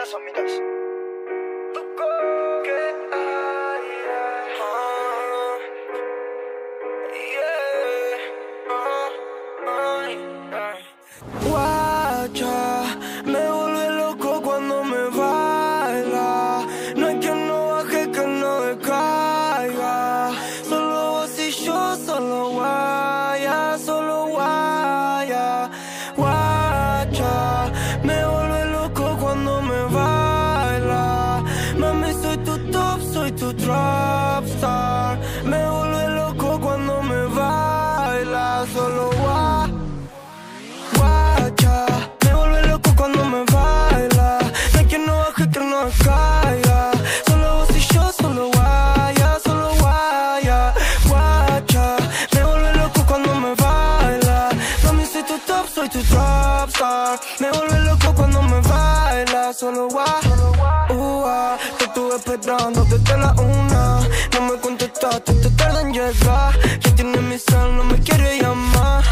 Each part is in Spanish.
Saminas. Guacha, tu trap star. Me vuelve loco cuando me baila, solo guaya. Uh, te estuve esperando desde la una. No me contestaste, te tarda en llegar. Ya tienes mi cel, no me quiere llamar.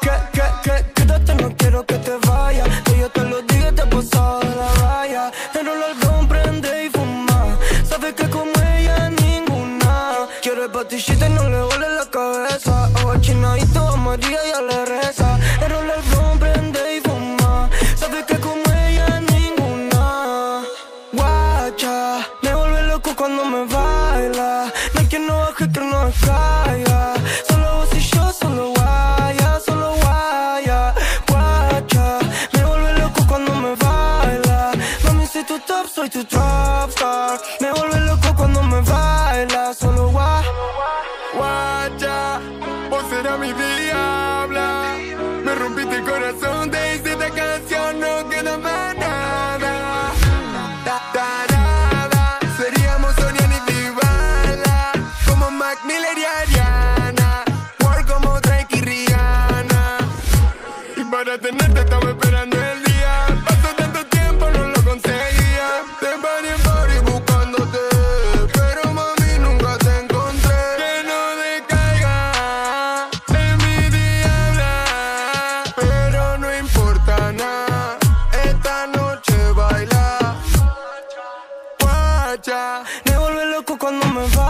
Que, que, que, quédate, no quiero que te vayas. Que yo te lo dije, te he pasado de la raya. En el algodón prende y fuma. Sabes que como ella ninguna. Quiero el patichita y no le duele la cabeza. Agua chinadito a María ya le reza. Solo vos y yo, solo guaya, solo guaya. Guacha, me vuelve loco cuando me baila. Mami, soy tu top, soy tu trap star. Me vuelve loco cuando me baila, solo guaya. Guacha, vos serás mi diabla. Me rompiste el corazón desde para tenerte estaba esperando el día. Pasó tanto tiempo, no lo conseguía. Te paré en party buscándote. Pero mami, nunca te encontré. Que no decaiga en mi diabla. Pero no importa nada. Esta noche baila. Guacha. Me vuelve loco cuando me baila.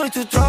Soy tu trap